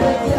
Yeah.